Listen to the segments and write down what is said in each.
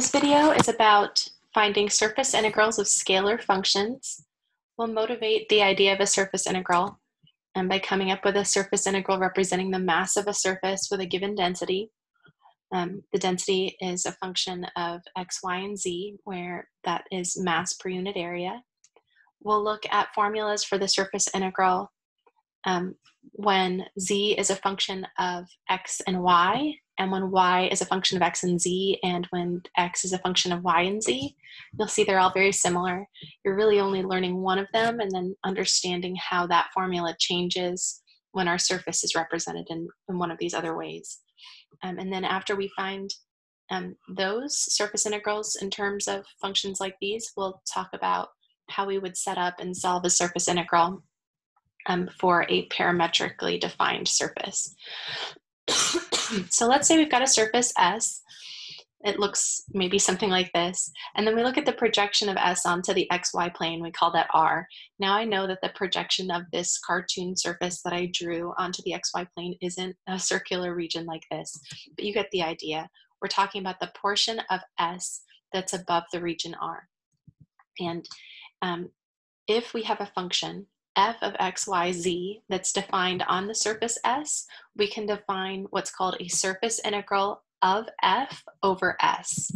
This video is about finding surface integrals of scalar functions. We'll motivate the idea of a surface integral and by coming up with a surface integral representing the mass of a surface with a given density. Um, the density is a function of x, y, and z, where that is mass per unit area. We'll look at formulas for the surface integral um, when z is a function of x and y, and when y is a function of x and z, and when x is a function of y and z. You'll see they're all very similar. You're really only learning one of them and then understanding how that formula changes when our surface is represented in, in one of these other ways. Um, and then after we find um, those surface integrals in terms of functions like these, we'll talk about how we would set up and solve a surface integral um, for a parametrically defined surface. so let's say we've got a surface S. It looks maybe something like this. And then we look at the projection of S onto the XY plane. We call that R. Now I know that the projection of this cartoon surface that I drew onto the XY plane isn't a circular region like this, but you get the idea. We're talking about the portion of S that's above the region R. And um, if we have a function f of x, y, z that's defined on the surface S, we can define what's called a surface integral of f over S.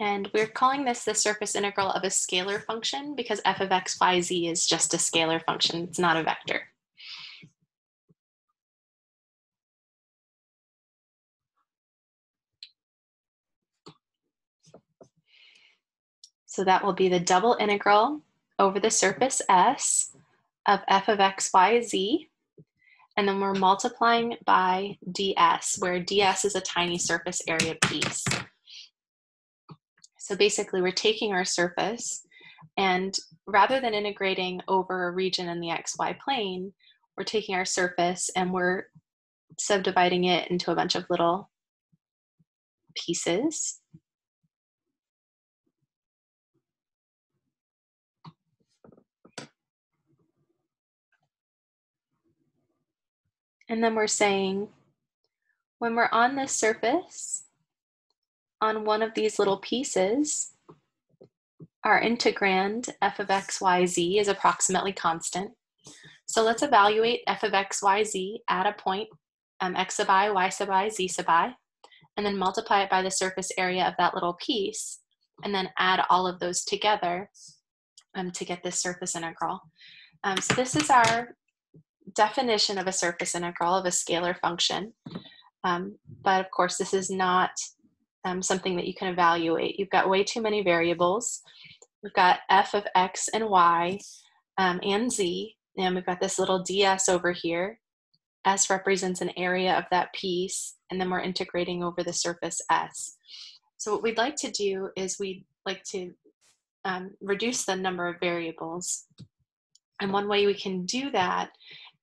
And we're calling this the surface integral of a scalar function because f of x, y, z is just a scalar function. It's not a vector. So that will be the double integral over the surface S of f of x, y, z. And then we're multiplying by ds, where ds is a tiny surface area piece. So basically, we're taking our surface, and rather than integrating over a region in the xy plane, we're taking our surface and we're subdividing it into a bunch of little pieces. And then we're saying, when we're on this surface, on one of these little pieces, our integrand f of x, y, z is approximately constant. So let's evaluate f of x, y, z at a point um, x sub i, y sub i, z sub i, and then multiply it by the surface area of that little piece, and then add all of those together um, to get this surface integral. Um, so this is our definition of a surface integral of a scalar function. Um, but of course, this is not um, something that you can evaluate. You've got way too many variables. We've got f of x and y um, and z, and we've got this little ds over here. S represents an area of that piece, and then we're integrating over the surface S. So what we'd like to do is we'd like to um, reduce the number of variables. And one way we can do that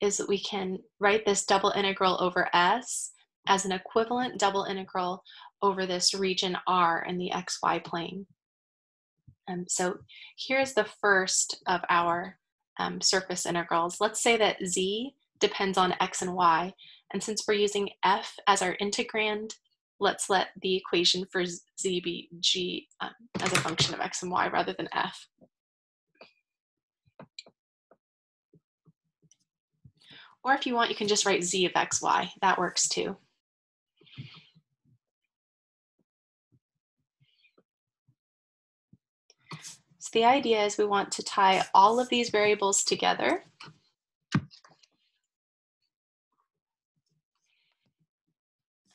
is that we can write this double integral over S as an equivalent double integral over this region R in the xy plane. Um, so here's the first of our um, surface integrals. Let's say that z depends on x and y. And since we're using f as our integrand, let's let the equation for z be g um, as a function of x and y rather than f. Or if you want, you can just write z of xy. That works too. So the idea is we want to tie all of these variables together.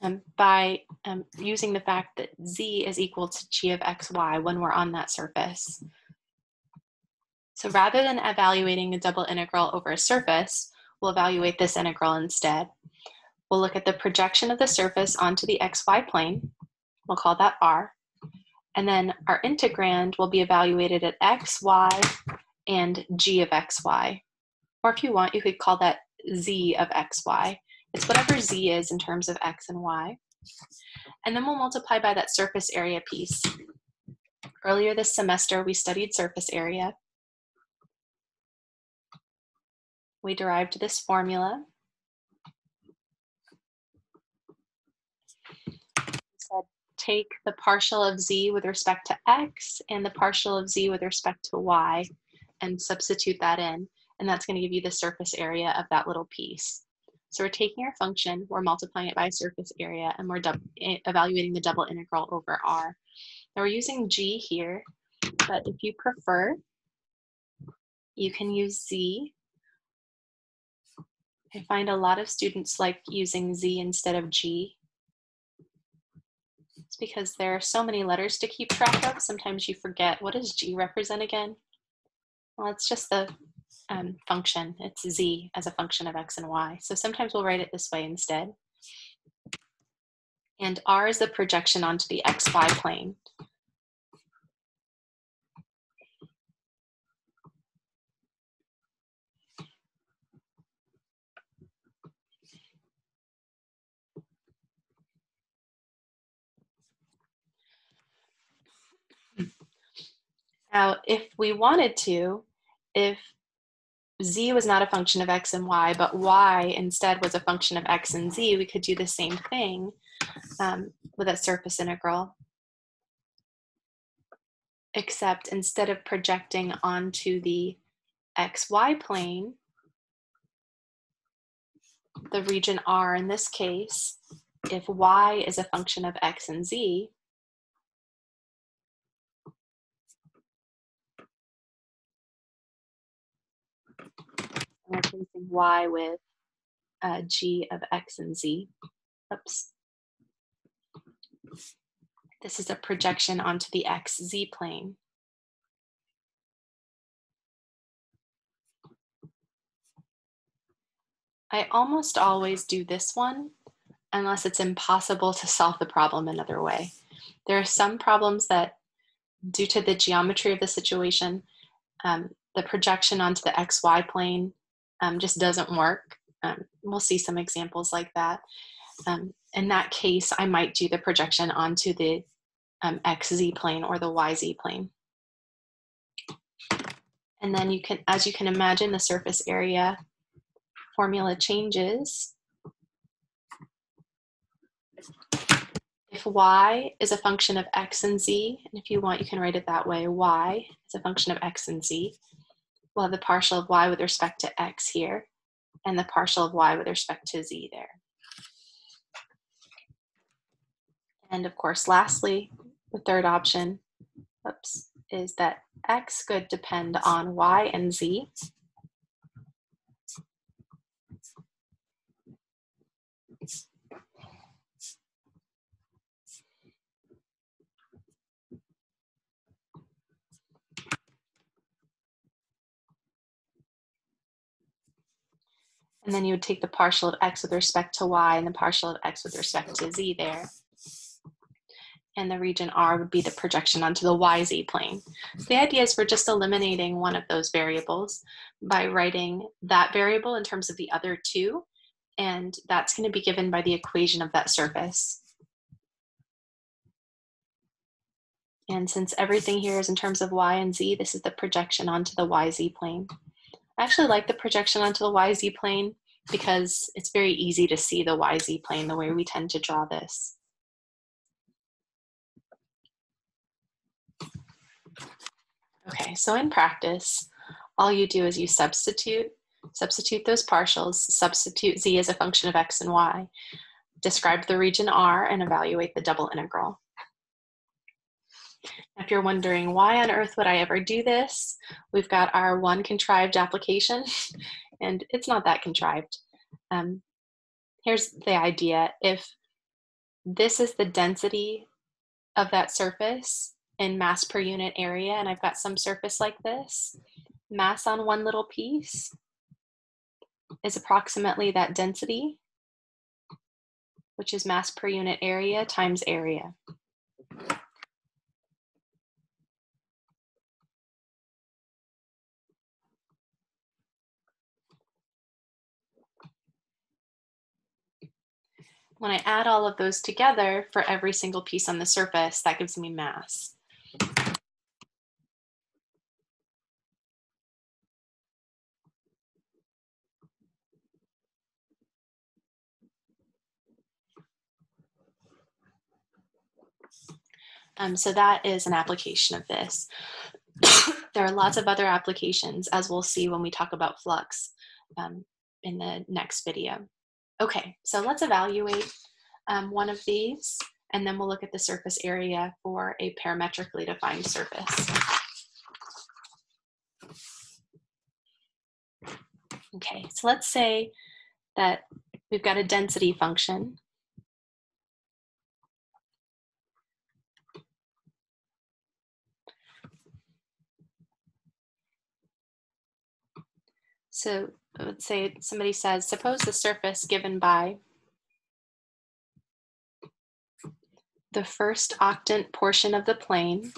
Um, by um, using the fact that z is equal to g of xy when we're on that surface. So rather than evaluating a double integral over a surface, We'll evaluate this integral instead. We'll look at the projection of the surface onto the xy plane. We'll call that r. And then our integrand will be evaluated at x, y, and g of xy. Or if you want, you could call that z of xy. It's whatever z is in terms of x and y. And then we'll multiply by that surface area piece. Earlier this semester, we studied surface area. We derived this formula. said take the partial of z with respect to x and the partial of z with respect to y and substitute that in. And that's going to give you the surface area of that little piece. So we're taking our function, we're multiplying it by surface area, and we're eh, evaluating the double integral over R. Now we're using G here, but if you prefer, you can use Z. I find a lot of students like using Z instead of G. It's because there are so many letters to keep track of. Sometimes you forget, what does G represent again? Well, it's just the um, function. It's z as a function of x and y. So sometimes we'll write it this way instead. And r is the projection onto the xy plane. Now, if we wanted to, if z was not a function of x and y, but y instead was a function of x and z, we could do the same thing um, with a surface integral. Except instead of projecting onto the xy plane, the region R in this case, if y is a function of x and z, replacing y with uh, g of x and z. Oops. This is a projection onto the xz plane. I almost always do this one unless it's impossible to solve the problem another way. There are some problems that, due to the geometry of the situation, um, the projection onto the xy plane um, just doesn't work. Um, we'll see some examples like that. Um, in that case, I might do the projection onto the um, xz plane or the yz plane. And then you can, as you can imagine, the surface area formula changes. If y is a function of x and z, and if you want, you can write it that way, y is a function of x and z, we'll have the partial of y with respect to x here, and the partial of y with respect to z there. And of course, lastly, the third option oops, is that x could depend on y and z. And then you would take the partial of x with respect to y and the partial of x with respect to z there. And the region R would be the projection onto the YZ plane. So the idea is we're just eliminating one of those variables by writing that variable in terms of the other two. And that's going to be given by the equation of that surface. And since everything here is in terms of y and z, this is the projection onto the yz plane. I actually like the projection onto the YZ plane because it's very easy to see the YZ plane the way we tend to draw this. Okay, so in practice, all you do is you substitute, substitute those partials, substitute z as a function of x and y, describe the region R, and evaluate the double integral. If you're wondering why on earth would I ever do this, we've got our one contrived application, and it's not that contrived. Um, here's the idea. If this is the density of that surface in mass per unit area, and I've got some surface like this, mass on one little piece is approximately that density, which is mass per unit area times area. When I add all of those together for every single piece on the surface, that gives me mass. Um, so that is an application of this. there are lots of other applications, as we'll see when we talk about flux um, in the next video. Okay, so let's evaluate um, one of these, and then we'll look at the surface area for a parametrically defined surface. Okay, so let's say that we've got a density function So let's say somebody says, suppose the surface given by the first octant portion of the plane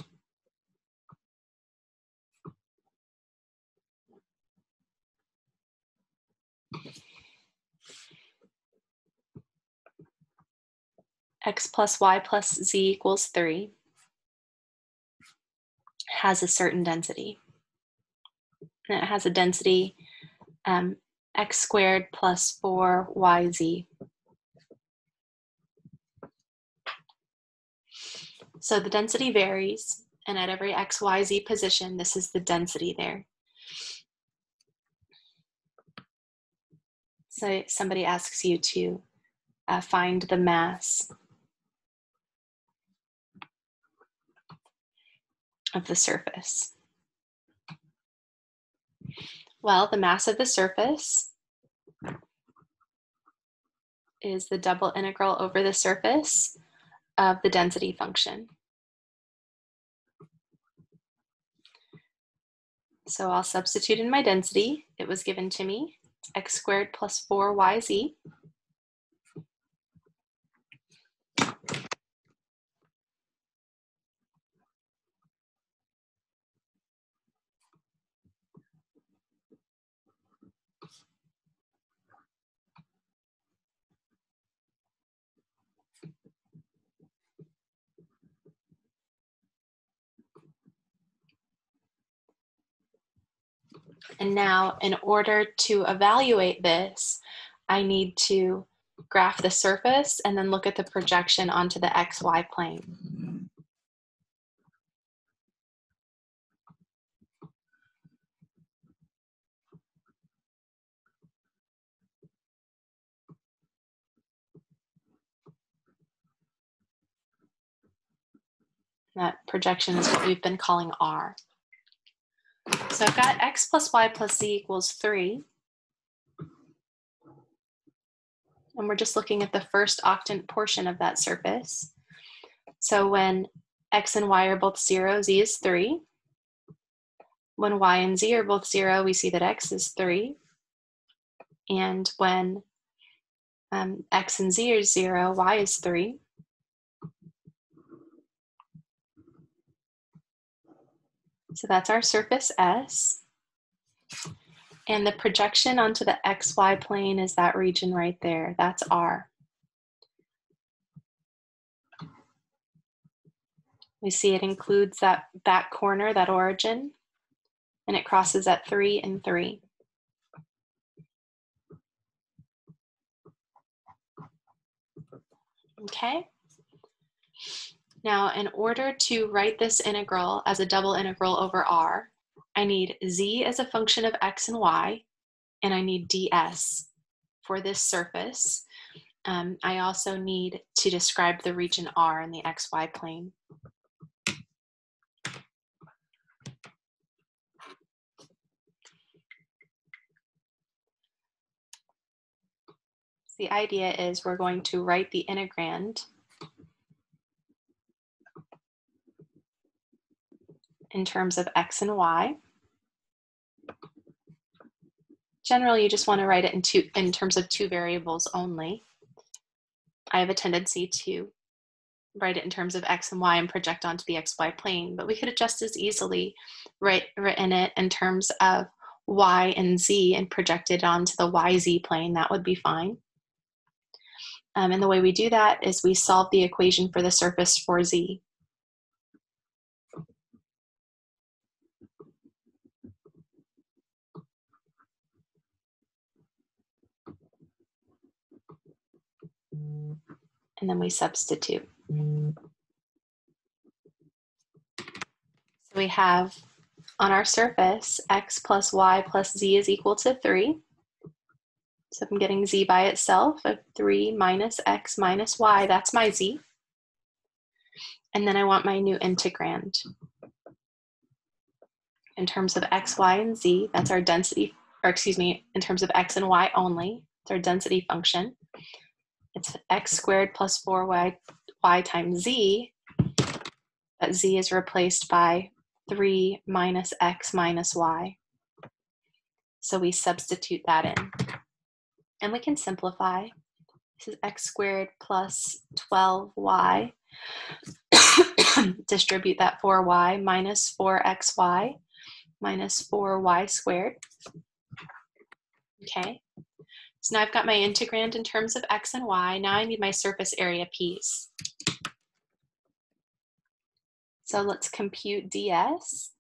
x plus y plus z equals 3 has a certain density. And it has a density um, x squared plus 4yz. So the density varies, and at every xyz position, this is the density there. So somebody asks you to uh, find the mass of the surface. Well, the mass of the surface is the double integral over the surface of the density function. So I'll substitute in my density. It was given to me, x squared plus 4yz. And now in order to evaluate this, I need to graph the surface and then look at the projection onto the XY plane. That projection is what we've been calling R. So I've got x plus y plus z equals 3. And we're just looking at the first octant portion of that surface. So when x and y are both 0, z is 3. When y and z are both 0, we see that x is 3. And when um, x and z are 0, y is 3. So that's our surface S. And the projection onto the XY plane is that region right there. That's R. We see it includes that back corner, that origin, and it crosses at 3 and 3. Okay. Now, in order to write this integral as a double integral over r, I need z as a function of x and y, and I need ds for this surface. Um, I also need to describe the region R in the xy plane. the idea is we're going to write the integrand in terms of x and y. Generally, you just want to write it in, two, in terms of two variables only. I have a tendency to write it in terms of x and y and project onto the xy plane, but we could just as easily write, written it in terms of y and z and projected onto the yz plane. That would be fine. Um, and the way we do that is we solve the equation for the surface for z. and then we substitute. Mm. So we have on our surface x plus y plus z is equal to 3. So I'm getting z by itself of 3 minus x minus y, that's my z. And then I want my new integrand. In terms of x, y, and z, that's our density, or excuse me, in terms of x and y only, it's our density function. It's x squared plus 4y y times z, but z is replaced by 3 minus x minus y. So we substitute that in. And we can simplify. This is x squared plus 12y. Distribute that 4y minus 4xy minus 4y squared. Okay, so now I've got my integrand in terms of x and y. Now I need my surface area piece. So let's compute ds.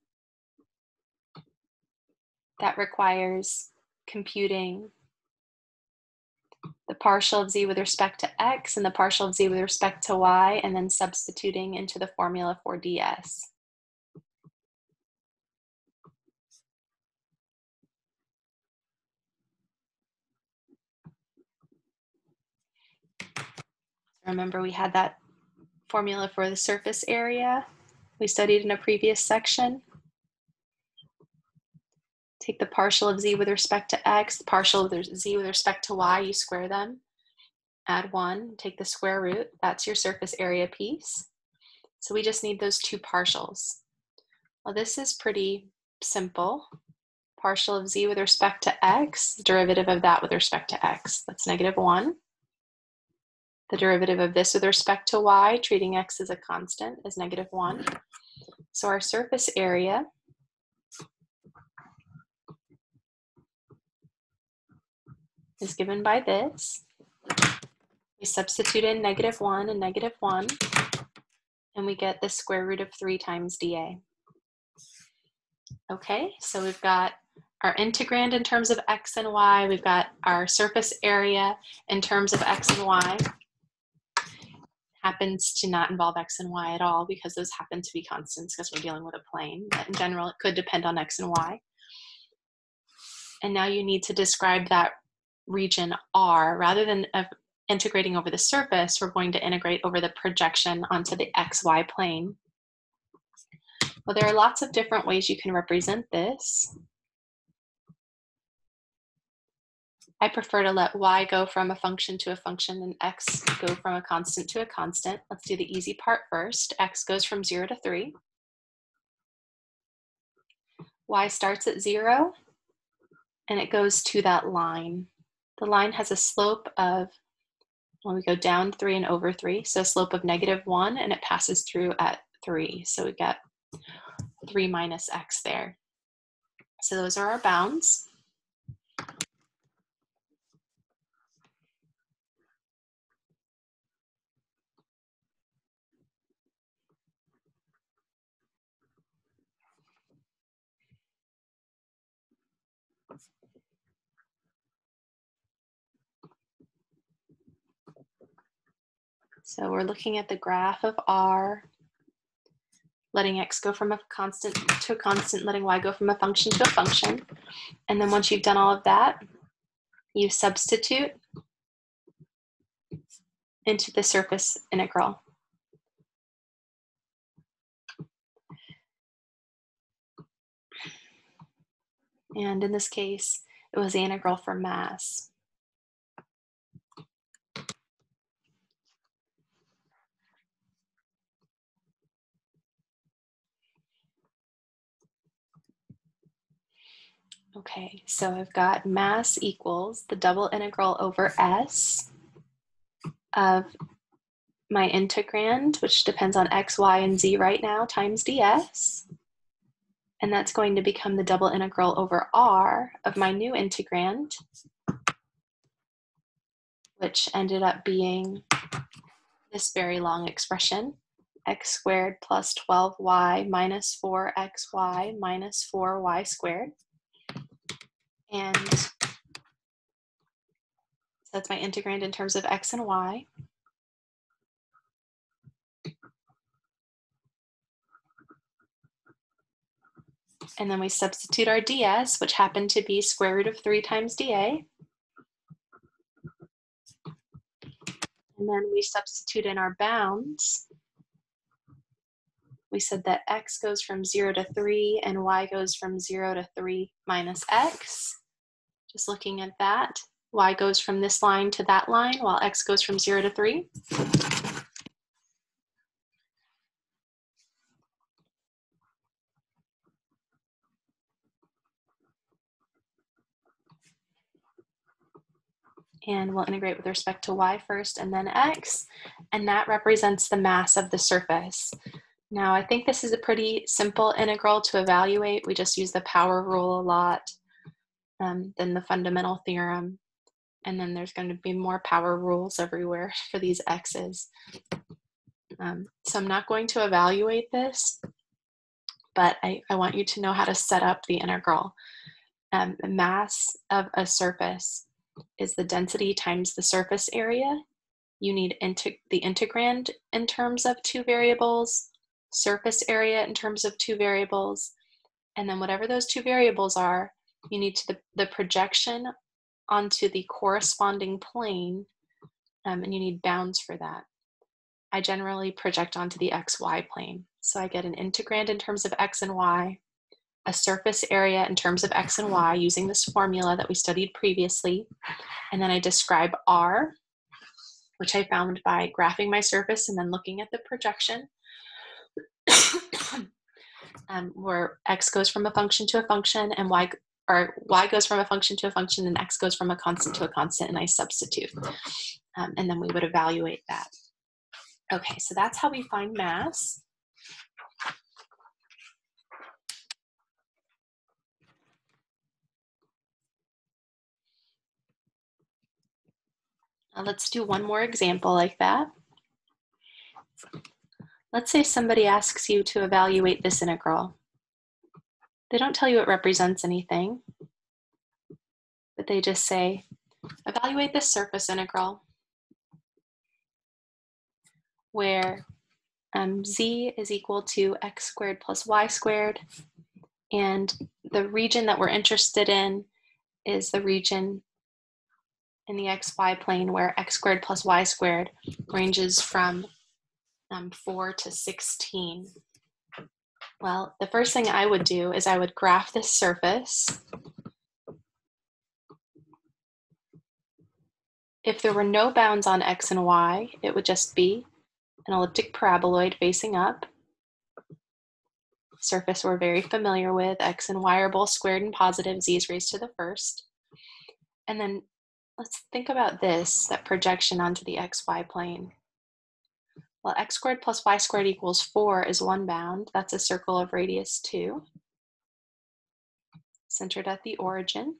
That requires computing the partial of z with respect to x and the partial of z with respect to y, and then substituting into the formula for ds. Remember we had that formula for the surface area we studied in a previous section. Take the partial of z with respect to x, the partial of z with respect to y, you square them. Add one, take the square root, that's your surface area piece. So we just need those two partials. Well, this is pretty simple. Partial of z with respect to x, derivative of that with respect to x, that's negative one. The derivative of this with respect to y, treating x as a constant, is negative 1. So our surface area is given by this. We substitute in negative 1 and negative 1, and we get the square root of 3 times dA. Okay, so we've got our integrand in terms of x and y. We've got our surface area in terms of x and y happens to not involve x and y at all because those happen to be constants because we're dealing with a plane. But in general, it could depend on x and y. And now you need to describe that region R. Rather than uh, integrating over the surface, we're going to integrate over the projection onto the xy plane. Well, there are lots of different ways you can represent this. I prefer to let y go from a function to a function and x go from a constant to a constant. Let's do the easy part first. x goes from 0 to 3. y starts at 0 and it goes to that line. The line has a slope of, well, we go down 3 and over 3, so a slope of negative 1 and it passes through at 3. So we get 3 minus x there. So those are our bounds. So we're looking at the graph of R, letting x go from a constant to a constant, letting y go from a function to a function. And then once you've done all of that, you substitute into the surface integral. And in this case, it was the integral for mass. Okay, so I've got mass equals the double integral over S of my integrand, which depends on x, y, and z right now, times ds. And that's going to become the double integral over r of my new integrand, which ended up being this very long expression, x squared plus 12y minus 4xy minus 4y squared. And that's my integrand in terms of x and y. And then we substitute our ds, which happened to be square root of 3 times dA. And then we substitute in our bounds. We said that x goes from 0 to 3 and y goes from 0 to 3 minus x. Just looking at that, y goes from this line to that line while x goes from 0 to 3. and we'll integrate with respect to y first and then x, and that represents the mass of the surface. Now, I think this is a pretty simple integral to evaluate. We just use the power rule a lot, um, then the fundamental theorem, and then there's going to be more power rules everywhere for these x's. Um, so I'm not going to evaluate this, but I, I want you to know how to set up the integral. Um, the mass of a surface is the density times the surface area. You need the integrand in terms of two variables, surface area in terms of two variables, and then whatever those two variables are, you need to the, the projection onto the corresponding plane, um, and you need bounds for that. I generally project onto the xy plane. So I get an integrand in terms of x and y, a surface area in terms of x and y using this formula that we studied previously. And then I describe R, which I found by graphing my surface and then looking at the projection. um, where x goes from a function to a function and y or y goes from a function to a function and x goes from a constant to a constant and I substitute. Um, and then we would evaluate that. Okay, so that's how we find mass. Now let's do one more example like that. Let's say somebody asks you to evaluate this integral. They don't tell you it represents anything, but they just say, evaluate this surface integral where um, z is equal to x squared plus y squared, and the region that we're interested in is the region in the xy plane where x squared plus y squared ranges from um, 4 to 16. Well, the first thing I would do is I would graph this surface. If there were no bounds on x and y, it would just be an elliptic paraboloid facing up. Surface we're very familiar with, x and y are both squared and positive, z is raised to the first. And then Let's think about this, that projection onto the xy plane. Well, x squared plus y squared equals 4 is one bound. That's a circle of radius 2, centered at the origin.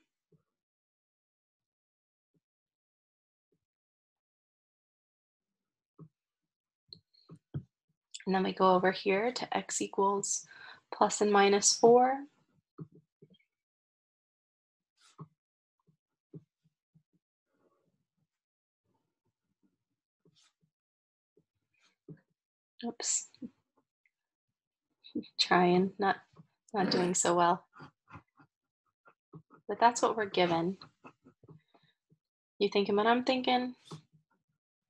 And then we go over here to x equals plus and minus 4. Oops. Trying, not not doing so well. But that's what we're given. You thinking what I'm thinking?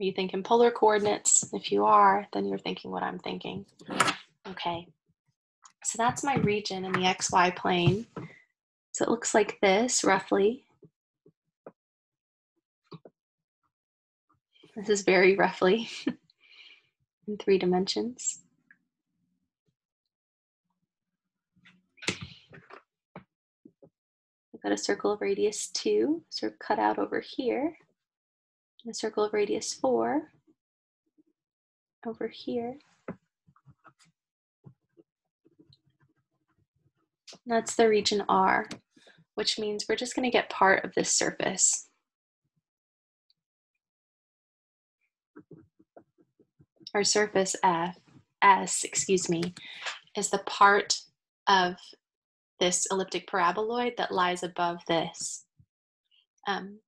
Are you thinking polar coordinates? If you are, then you're thinking what I'm thinking. Okay. So that's my region in the xy plane. So it looks like this roughly. This is very roughly. in three dimensions. I've got a circle of radius 2, so cut out over here. a circle of radius 4 over here. That's the region R, which means we're just going to get part of this surface. Or surface F, S, excuse me, is the part of this elliptic paraboloid that lies above this. Um,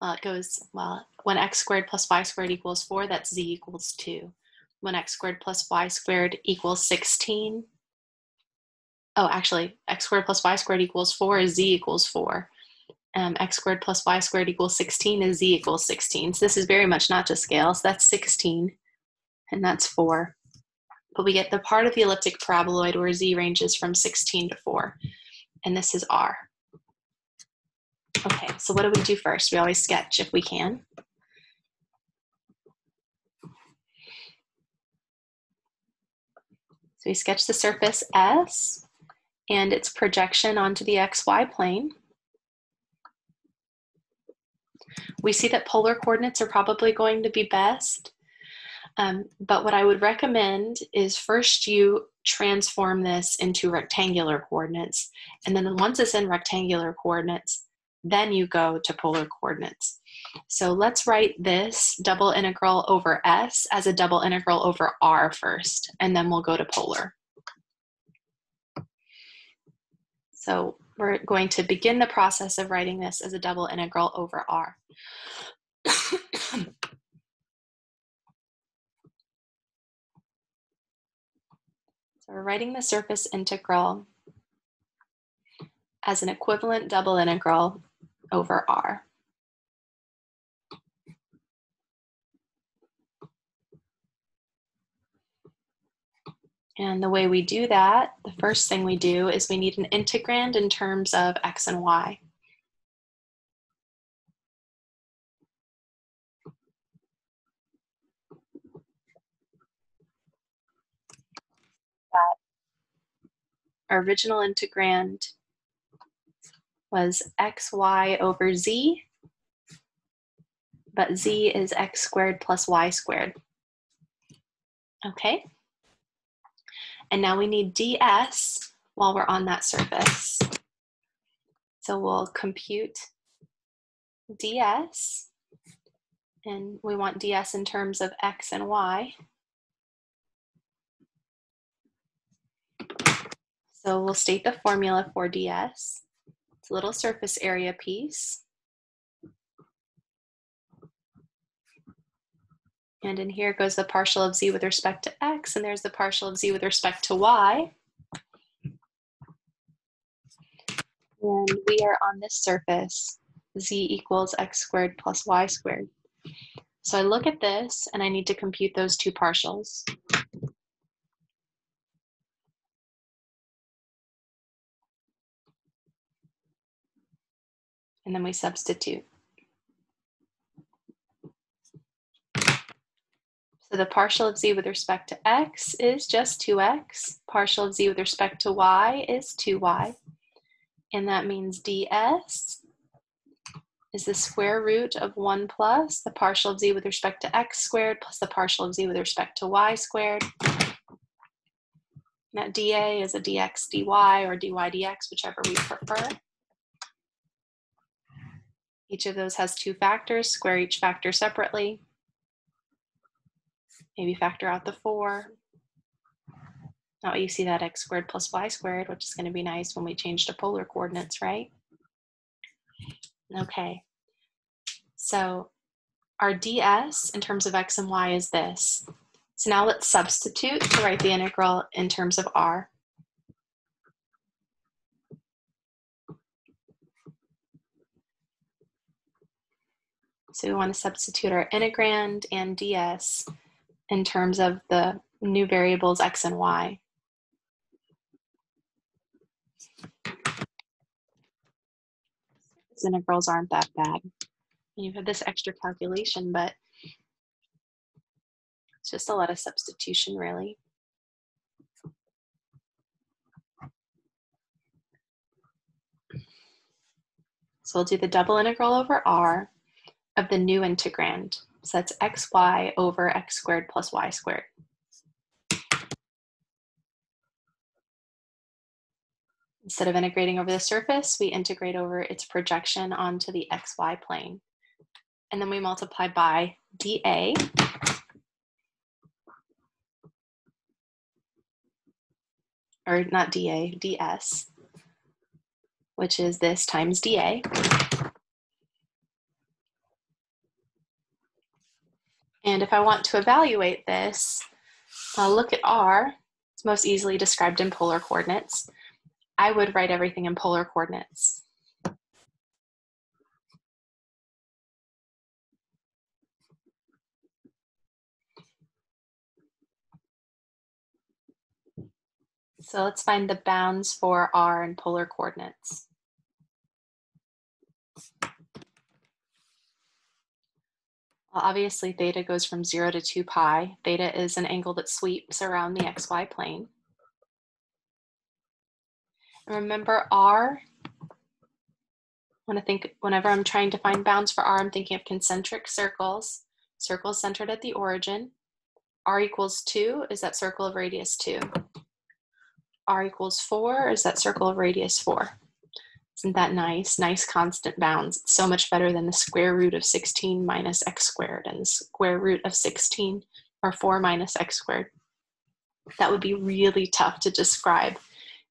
well, it goes, well, when x squared plus y squared equals 4, that's z equals 2. When x squared plus y squared equals 16, oh, actually, x squared plus y squared equals 4 is z equals 4. Um, x squared plus y squared equals 16 is z equals 16. So this is very much not to scale. So that's 16, and that's 4. But we get the part of the elliptic paraboloid where z ranges from 16 to 4. And this is r. Okay, so what do we do first? We always sketch if we can. So we sketch the surface S and its projection onto the xy plane. We see that polar coordinates are probably going to be best, um, but what I would recommend is first you transform this into rectangular coordinates, and then once it's in rectangular coordinates, then you go to polar coordinates. So let's write this double integral over S as a double integral over R first, and then we'll go to polar. So we're going to begin the process of writing this as a double integral over R. we're writing the surface integral as an equivalent double integral over R. And the way we do that, the first thing we do is we need an integrand in terms of x and y. Our original integrand was xy over z, but z is x squared plus y squared. Okay, and now we need ds while we're on that surface. So we'll compute ds, and we want ds in terms of x and y. So we'll state the formula for ds. It's a little surface area piece. And in here goes the partial of z with respect to x, and there's the partial of z with respect to y. And we are on this surface, z equals x squared plus y squared. So I look at this, and I need to compute those two partials. And then we substitute. So the partial of z with respect to x is just 2x. Partial of z with respect to y is 2y. And that means ds is the square root of 1 plus the partial of z with respect to x squared plus the partial of z with respect to y squared. And that dA is a dx dy or dy dx, whichever we prefer. Each of those has two factors, square each factor separately. Maybe factor out the four. Now you see that x squared plus y squared, which is going to be nice when we change to polar coordinates, right? Okay, so our ds in terms of x and y is this. So now let's substitute to write the integral in terms of r. So we want to substitute our integrand and ds in terms of the new variables x and y. These integrals aren't that bad. You have this extra calculation, but it's just a lot of substitution, really. So we'll do the double integral over r of the new integrand. So that's xy over x squared plus y squared. Instead of integrating over the surface, we integrate over its projection onto the xy plane. And then we multiply by dA. Or not dA, ds, which is this times dA. And if I want to evaluate this, I'll look at r. It's most easily described in polar coordinates. I would write everything in polar coordinates. So let's find the bounds for r in polar coordinates. Well, obviously, theta goes from 0 to 2 pi. Theta is an angle that sweeps around the xy plane. And remember, r, when I think, whenever I'm trying to find bounds for r, I'm thinking of concentric circles, circles centered at the origin. r equals 2 is that circle of radius 2. r equals 4 is that circle of radius 4. Isn't that nice? Nice constant bounds. It's so much better than the square root of 16 minus x squared and the square root of 16 or 4 minus x squared. That would be really tough to describe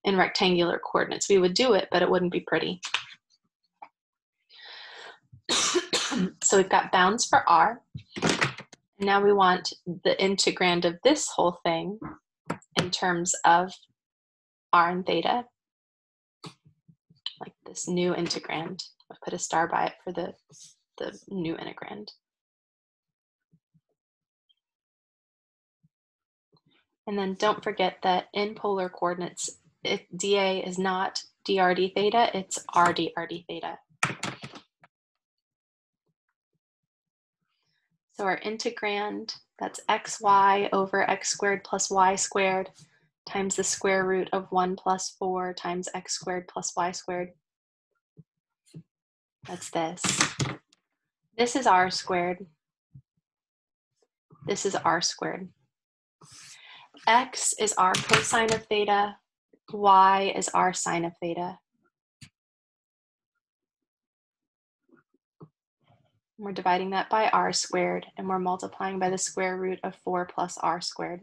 in rectangular coordinates. We would do it, but it wouldn't be pretty. so we've got bounds for r. And now we want the integrand of this whole thing in terms of r and theta like this new integrand. I've put a star by it for the, the new integrand. And then don't forget that in polar coordinates, if dA is not drd theta, it's rdrd theta. So our integrand, that's xy over x squared plus y squared times the square root of 1 plus 4 times x squared plus y squared. That's this. This is r squared. This is r squared. x is r cosine of theta. y is r sine of theta. We're dividing that by r squared, and we're multiplying by the square root of 4 plus r squared.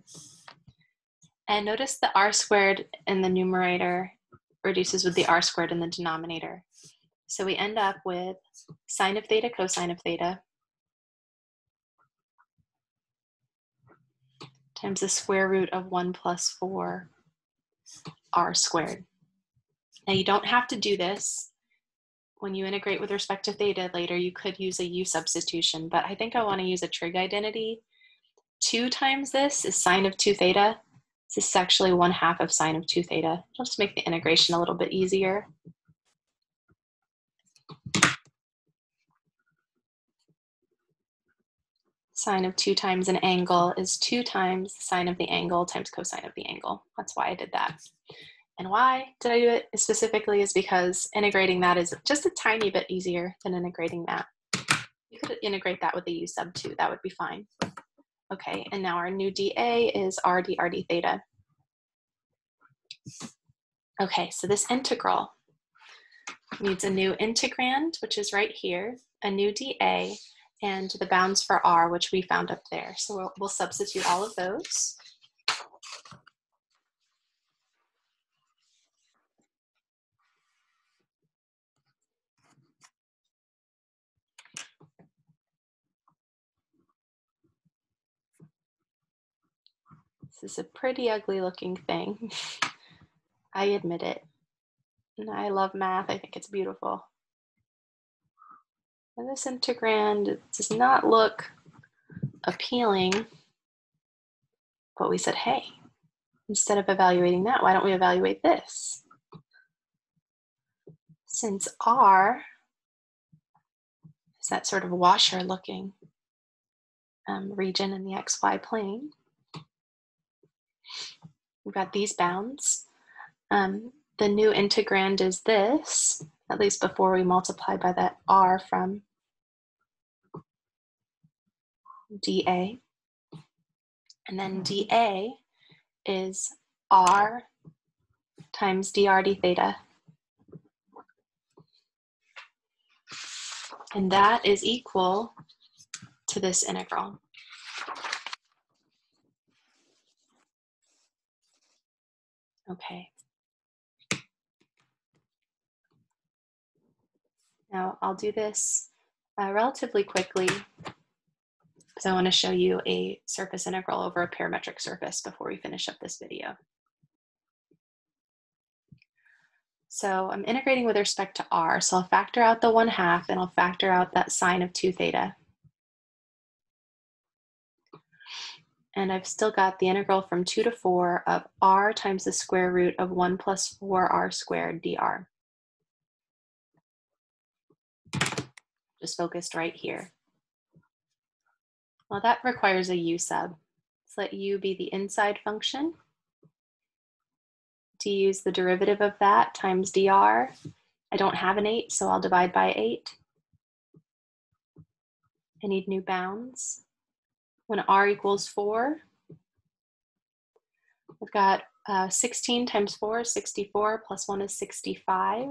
And notice the r squared in the numerator reduces with the r squared in the denominator. So we end up with sine of theta cosine of theta times the square root of 1 plus 4 r squared. Now you don't have to do this. When you integrate with respect to theta later, you could use a u substitution, but I think I want to use a trig identity. 2 times this is sine of 2 theta, this is actually one half of sine of 2 theta. It'll just make the integration a little bit easier. Sine of 2 times an angle is 2 times sine of the angle times cosine of the angle. That's why I did that. And why did I do it specifically is because integrating that is just a tiny bit easier than integrating that. You could integrate that with a u sub 2. That would be fine. Okay, and now our new dA is r d r d theta. Okay, so this integral needs a new integrand, which is right here, a new dA, and the bounds for r, which we found up there. So we'll, we'll substitute all of those. This is a pretty ugly looking thing. I admit it. And I love math. I think it's beautiful. And this integrand does not look appealing. But we said, hey, instead of evaluating that, why don't we evaluate this? Since R is that sort of washer looking um, region in the xy plane, We've got these bounds. Um, the new integrand is this, at least before we multiply by that r from dA. And then dA is r times dr d theta. And that is equal to this integral. Okay. Now I'll do this uh, relatively quickly because I want to show you a surface integral over a parametric surface before we finish up this video. So I'm integrating with respect to r. So I'll factor out the 1 half and I'll factor out that sine of 2 theta. And I've still got the integral from 2 to 4 of r times the square root of 1 plus 4r squared dr. Just focused right here. Well, that requires a u sub. Let's let u be the inside function to use the derivative of that times dr. I don't have an 8, so I'll divide by 8. I need new bounds. When r equals 4, we've got uh, 16 times 4 is 64, plus 1 is 65.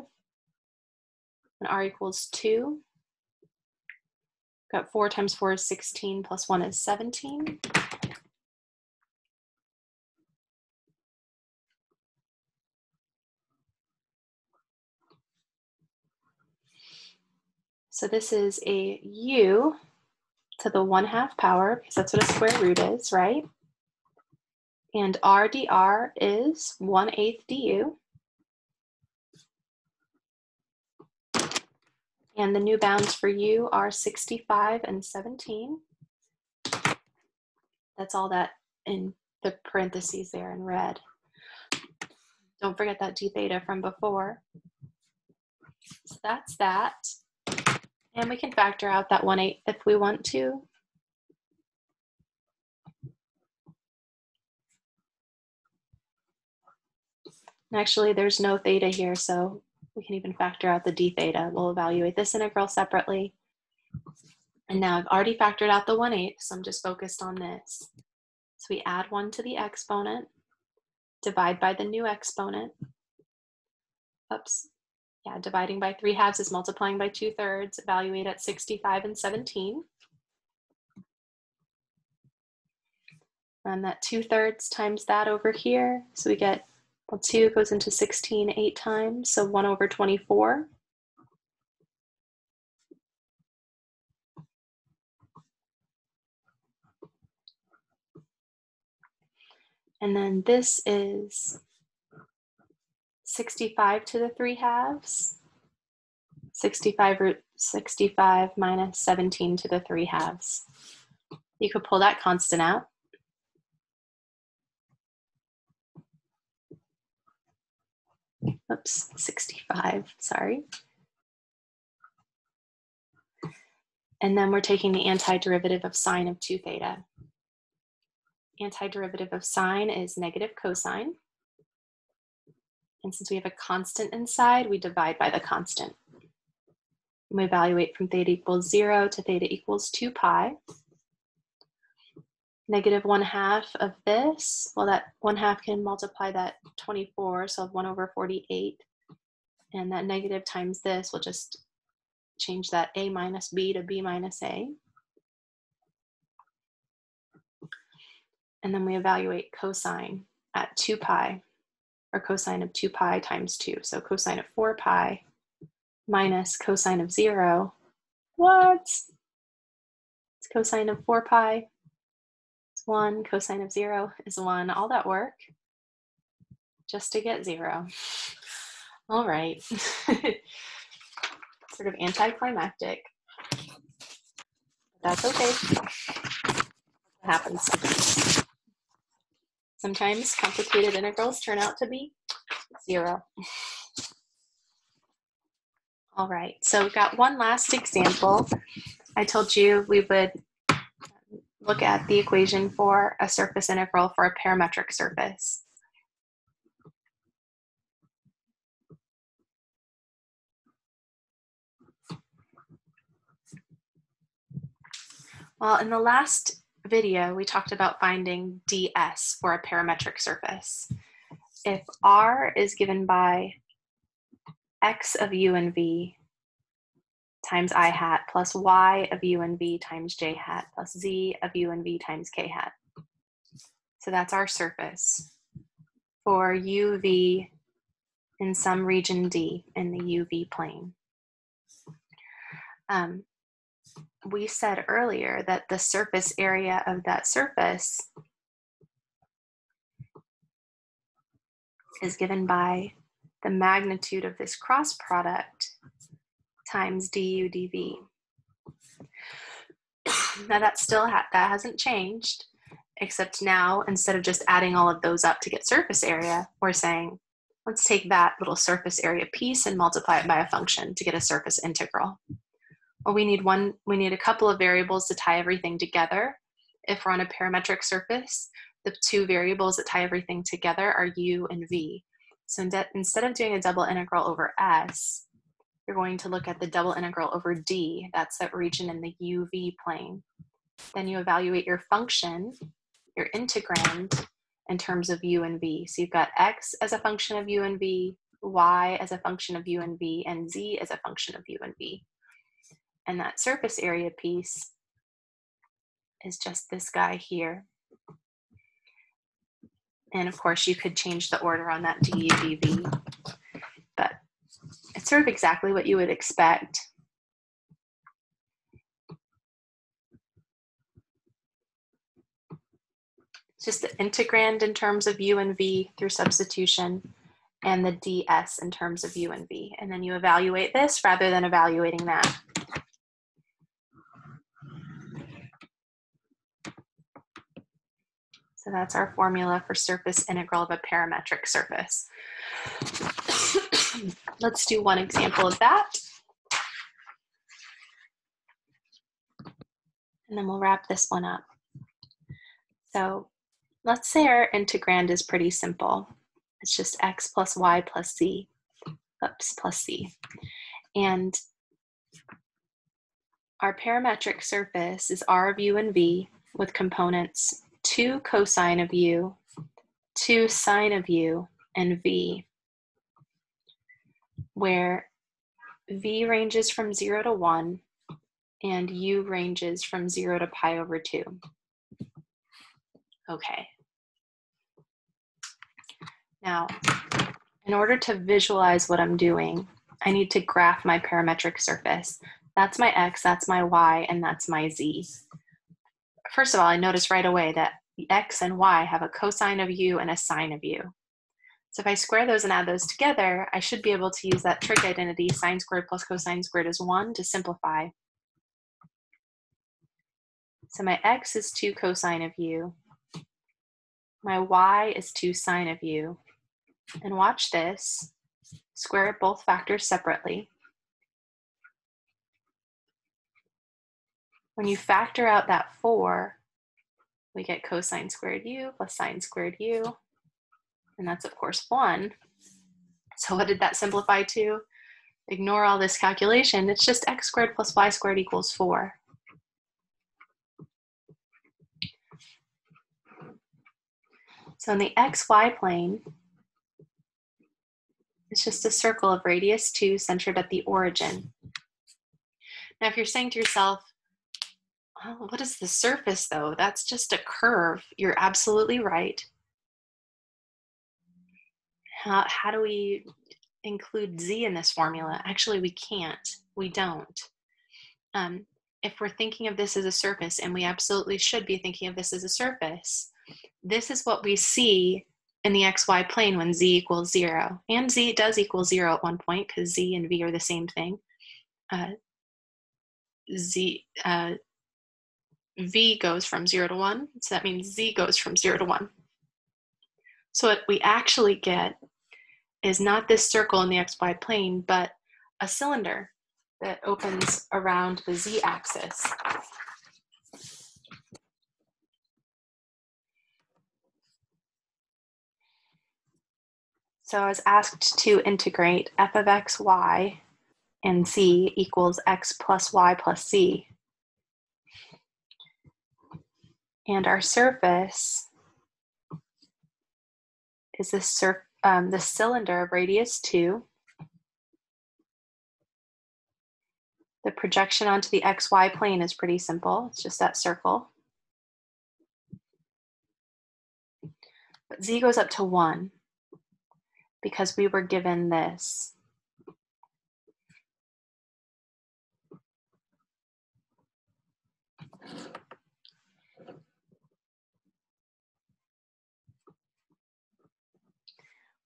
When r equals 2, got 4 times 4 is 16, plus 1 is 17. So this is a u to the 1 half power, because that's what a square root is, right? And r dr is 1 eighth du. And the new bounds for u are 65 and 17. That's all that in the parentheses there in red. Don't forget that d theta from before. So that's that. And we can factor out that 1 8 if we want to. actually, there's no theta here, so we can even factor out the d theta. We'll evaluate this integral separately. And now I've already factored out the 1 8, so I'm just focused on this. So we add 1 to the exponent, divide by the new exponent. Oops, yeah, dividing by 3 halves is multiplying by 2 thirds. Evaluate at 65 and 17. And that 2 thirds times that over here. So we get, well, 2 goes into 16 8 times, so 1 over 24. And then this is 65 to the 3 halves. 65 root 65 minus 17 to the 3 halves. You could pull that constant out. Oops, 65, sorry. And then we're taking the antiderivative of sine of 2 theta. Antiderivative of sine is negative cosine. And since we have a constant inside, we divide by the constant. And we evaluate from theta equals zero to theta equals two pi. Negative one half of this, well that one half can multiply that 24, so one over 48. And that negative times this will just change that a minus b to b minus a. And then we evaluate cosine at 2 pi or cosine of 2 pi times 2. So cosine of 4 pi minus cosine of 0. What? It's cosine of 4 pi. It's 1. Cosine of 0 is 1. All that work just to get 0. All right. sort of anticlimactic. That's okay. What happens? Sometimes complicated integrals turn out to be zero. All right, so we've got one last example. I told you we would look at the equation for a surface integral for a parametric surface. Well, in the last video, we talked about finding ds for a parametric surface. If r is given by x of u and v times i hat plus y of u and v times j hat plus z of u and v times k hat. So that's our surface for uv in some region D in the UV plane. Um, we said earlier that the surface area of that surface is given by the magnitude of this cross product times du dv. now that still ha that hasn't changed, except now instead of just adding all of those up to get surface area, we're saying, let's take that little surface area piece and multiply it by a function to get a surface integral. Well, we need one, we need a couple of variables to tie everything together. If we're on a parametric surface, the two variables that tie everything together are u and v. So instead of doing a double integral over s, you're going to look at the double integral over d, that's that region in the uv plane. Then you evaluate your function, your integrand, in terms of u and v. So you've got x as a function of u and v, y as a function of u and v, and z as a function of u and v. And that surface area piece is just this guy here. And of course, you could change the order on that du dv, but it's sort of exactly what you would expect. Just the integrand in terms of u and v through substitution and the ds in terms of u and v. And then you evaluate this rather than evaluating that. So that's our formula for surface integral of a parametric surface. Let's do one example of that. And then we'll wrap this one up. So let's say our integrand is pretty simple. It's just x plus y plus z, oops, plus z. And our parametric surface is r of u and v with components 2 cosine of u, 2 sine of u, and v, where v ranges from 0 to 1 and u ranges from 0 to pi over 2. Okay. Now, in order to visualize what I'm doing, I need to graph my parametric surface. That's my x, that's my y, and that's my z first of all, I notice right away that the x and y have a cosine of u and a sine of u. So if I square those and add those together, I should be able to use that trig identity, sine squared plus cosine squared is 1, to simplify. So my x is 2 cosine of u. My y is 2 sine of u. And watch this. Square both factors separately. When you factor out that 4, we get cosine squared u plus sine squared u. And that's, of course, 1. So what did that simplify to? Ignore all this calculation. It's just x squared plus y squared equals 4. So in the xy plane, it's just a circle of radius 2 centered at the origin. Now, if you're saying to yourself, Oh, what is the surface though? That's just a curve. You're absolutely right. How, how do we include z in this formula? Actually, we can't. We don't. Um, if we're thinking of this as a surface, and we absolutely should be thinking of this as a surface, this is what we see in the xy plane when z equals zero. And z does equal zero at one point because z and v are the same thing. Uh, z, uh, v goes from 0 to 1, so that means z goes from 0 to 1. So what we actually get is not this circle in the xy plane, but a cylinder that opens around the z-axis. So I was asked to integrate f of x, y, and z equals x plus y plus z. And our surface is the, um, the cylinder of radius 2. The projection onto the xy plane is pretty simple. It's just that circle. But z goes up to 1 because we were given this.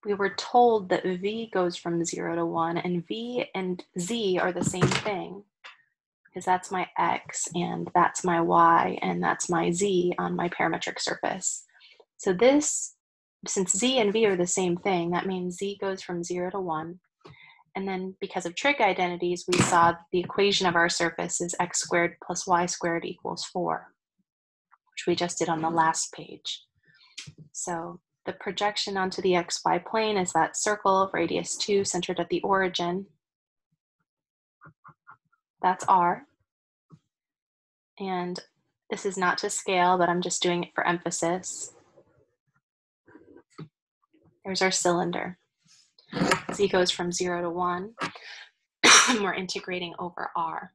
We were told that v goes from 0 to 1, and v and z are the same thing, because that's my x, and that's my y, and that's my z on my parametric surface. So this, since z and v are the same thing, that means z goes from 0 to 1. And then because of trig identities, we saw the equation of our surface is x squared plus y squared equals 4, which we just did on the last page. So the projection onto the xy plane is that circle of radius 2 centered at the origin. That's r. And this is not to scale, but I'm just doing it for emphasis. There's our cylinder. Z goes from 0 to 1. We're integrating over r.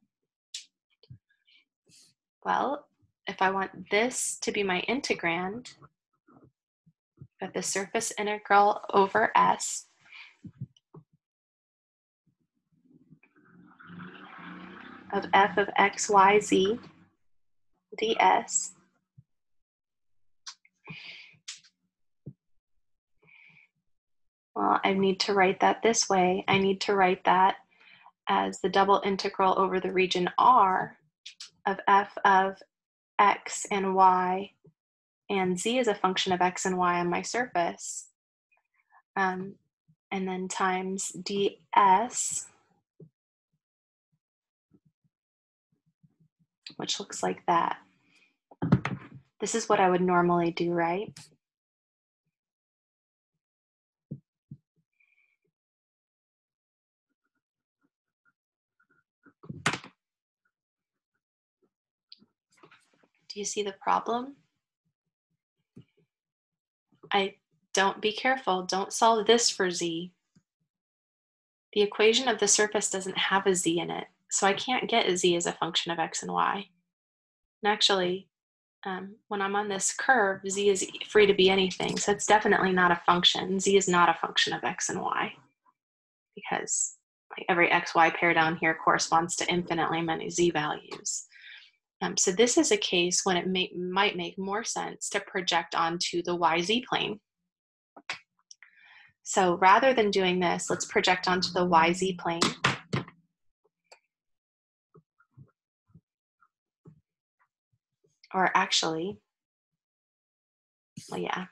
Well, if I want this to be my integrand, got the surface integral over S of f of x, y, z ds Well, I need to write that this way. I need to write that as the double integral over the region R of f of x and y and z is a function of x and y on my surface. Um, and then times ds, which looks like that. This is what I would normally do, right? Do you see the problem? I don't be careful. Don't solve this for z. The equation of the surface doesn't have a z in it, so I can't get a z as a function of x and y. And actually, um, when I'm on this curve, z is free to be anything, so it's definitely not a function. z is not a function of x and y because like every xy pair down here corresponds to infinitely many z values. Um, so this is a case when it may, might make more sense to project onto the YZ plane. So rather than doing this, let's project onto the YZ plane. Or actually, well, yeah,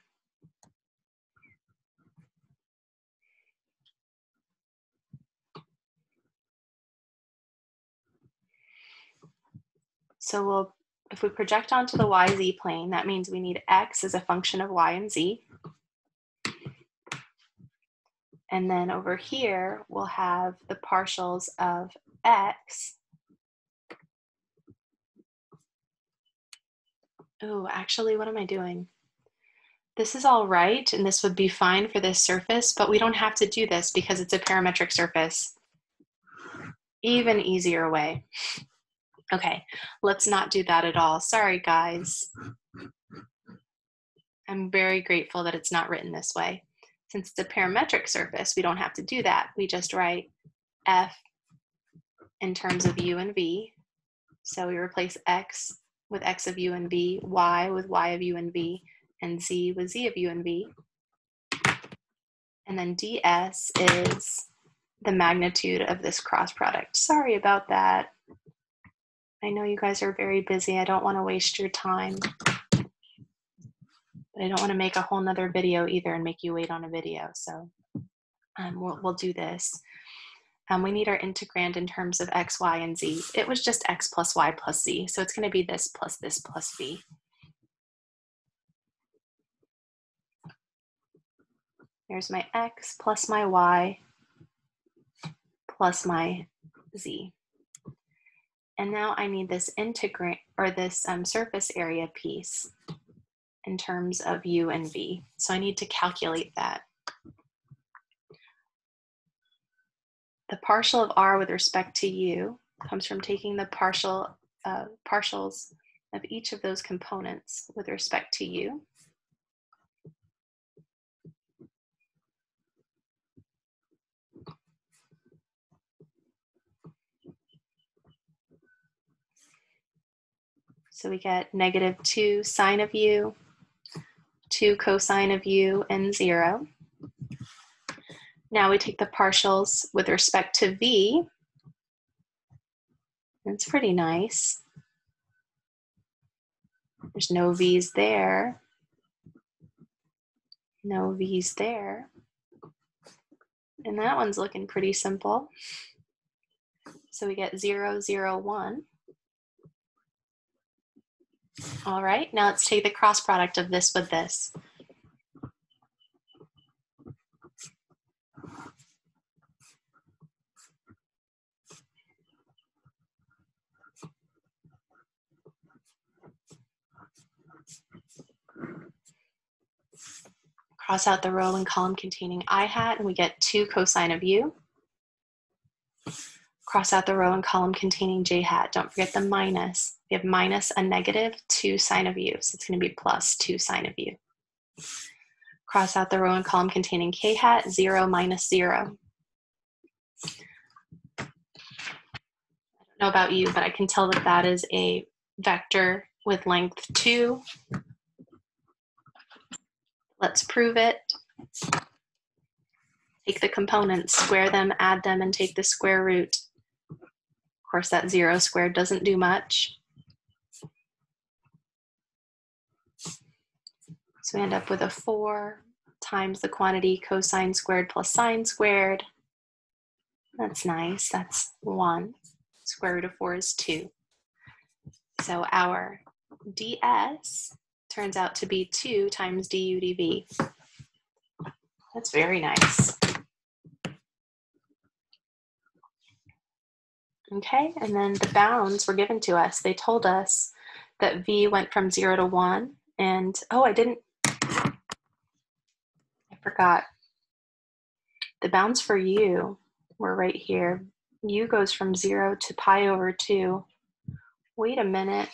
So we'll, if we project onto the YZ plane, that means we need X as a function of Y and Z. And then over here, we'll have the partials of X. Oh, actually, what am I doing? This is all right, and this would be fine for this surface, but we don't have to do this because it's a parametric surface. Even easier way. Okay, let's not do that at all. Sorry, guys. I'm very grateful that it's not written this way. Since it's a parametric surface, we don't have to do that. We just write f in terms of u and v. So we replace x with x of u and v, y with y of u and v, and z with z of u and v. And then ds is the magnitude of this cross product. Sorry about that. I know you guys are very busy. I don't want to waste your time. But I don't want to make a whole nother video either and make you wait on a video. So um, we'll, we'll do this. Um, we need our integrand in terms of x, y, and z. It was just x plus y plus z. So it's going to be this plus this plus v. There's my x plus my y plus my z. And now I need this integrate or this um, surface area piece in terms of u and v. So I need to calculate that. The partial of r with respect to u comes from taking the partial uh, partials of each of those components with respect to u So we get negative 2 sine of u, 2 cosine of u, and 0. Now we take the partials with respect to v. It's pretty nice. There's no v's there. No v's there. And that one's looking pretty simple. So we get 0, 0, 1. All right, now let's take the cross product of this with this. Cross out the row and column containing i hat, and we get 2 cosine of u. Cross out the row and column containing j hat. Don't forget the minus. We have minus a negative 2 sine of u, so it's going to be plus 2 sine of u. Cross out the row and column containing k hat, 0 minus 0. I don't know about you, but I can tell that that is a vector with length 2 Let's prove it. Take the components, square them, add them, and take the square root. Of course, that zero squared doesn't do much. So we end up with a 4 times the quantity cosine squared plus sine squared. That's nice. That's 1. Square root of 4 is 2. So our ds turns out to be 2 times du dv. That's very nice. Okay, and then the bounds were given to us. They told us that v went from 0 to 1, and oh, I didn't, forgot. The bounds for u were right here. u goes from 0 to pi over 2. Wait a minute.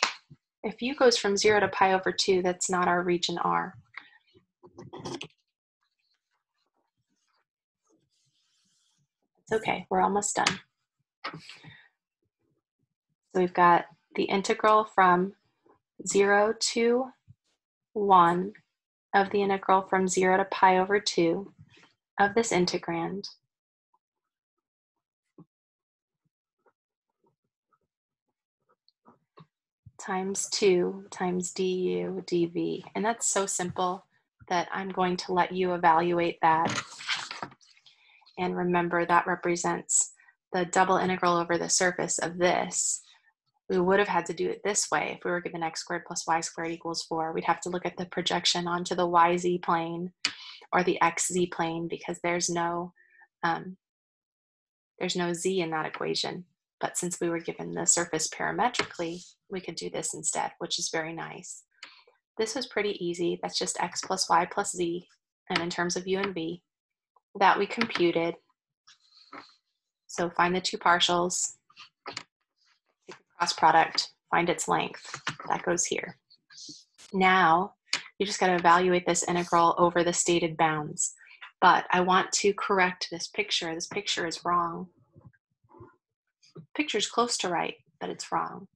If u goes from 0 to pi over 2, that's not our region R. It's okay, we're almost done. So we've got the integral from 0 to 1 of the integral from 0 to pi over 2 of this integrand times 2 times du dv. And that's so simple that I'm going to let you evaluate that. And remember that represents the double integral over the surface of this. We would have had to do it this way if we were given x squared plus y squared equals 4. We'd have to look at the projection onto the yz plane or the xz plane because there's no um, there's no z in that equation. But since we were given the surface parametrically, we could do this instead, which is very nice. This was pretty easy. That's just x plus y plus z, and in terms of u and v, that we computed. So find the two partials, cross product, find its length. That goes here. Now, you just got to evaluate this integral over the stated bounds. But I want to correct this picture. This picture is wrong. Picture's close to right, but it's wrong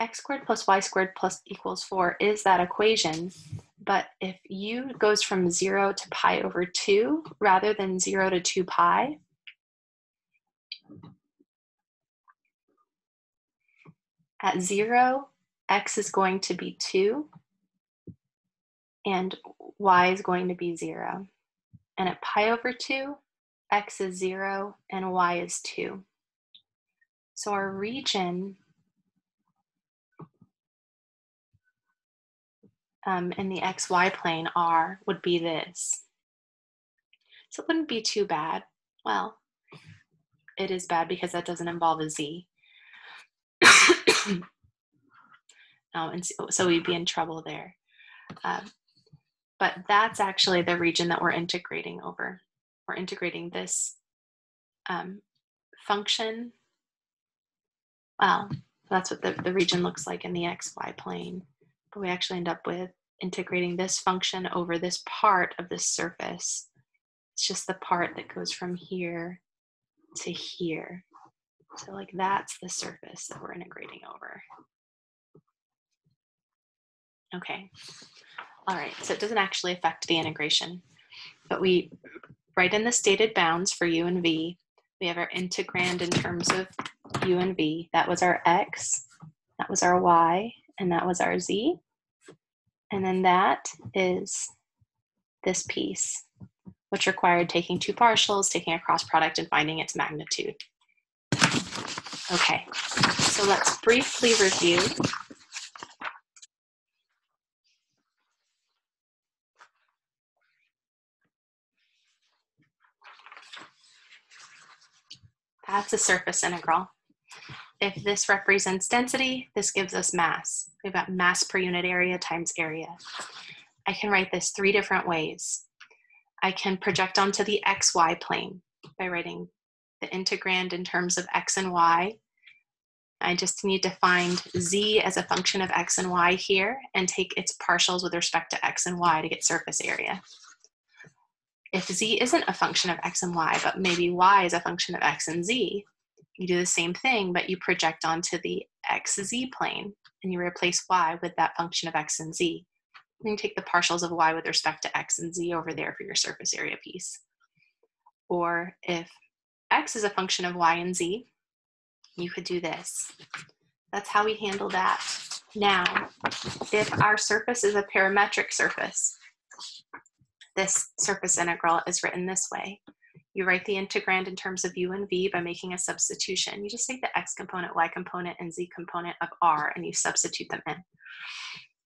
x squared plus y squared plus equals 4 is that equation. But if u goes from 0 to pi over 2 rather than 0 to 2 pi, at 0, x is going to be 2 and y is going to be 0. And at pi over 2, x is 0 and y is 2. So our region um, in the xy plane r would be this. So it wouldn't be too bad. Well, it is bad because that doesn't involve a z. oh, and so, so, we'd be in trouble there. Um, but that's actually the region that we're integrating over. We're integrating this um, function. Well, that's what the, the region looks like in the xy plane but we actually end up with integrating this function over this part of this surface. It's just the part that goes from here to here. So like that's the surface that we're integrating over. Okay, all right, so it doesn't actually affect the integration, but we write in the stated bounds for u and v. We have our integrand in terms of u and v. That was our x, that was our y, and that was our z. And then that is this piece, which required taking two partials, taking a cross product, and finding its magnitude. Okay, so let's briefly review That's a surface integral. If this represents density, this gives us mass. We've got mass per unit area times area. I can write this three different ways. I can project onto the xy plane by writing the integrand in terms of x and y. I just need to find z as a function of x and y here and take its partials with respect to x and y to get surface area if z isn't a function of x and y, but maybe y is a function of x and z, you do the same thing, but you project onto the xz plane and you replace y with that function of x and z. Then you take the partials of y with respect to x and z over there for your surface area piece. Or if x is a function of y and z, you could do this. That's how we handle that. Now, if our surface is a parametric surface, this surface integral is written this way. You write the integrand in terms of u and v by making a substitution. You just take the x component, y component, and z component of r and you substitute them in.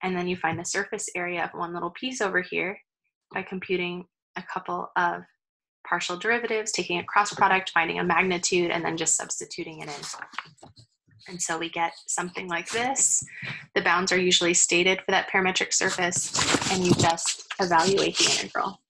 And then you find the surface area of one little piece over here by computing a couple of partial derivatives, taking a cross product, finding a magnitude, and then just substituting it in. And so we get something like this. The bounds are usually stated for that parametric surface, and you just evaluate the integral.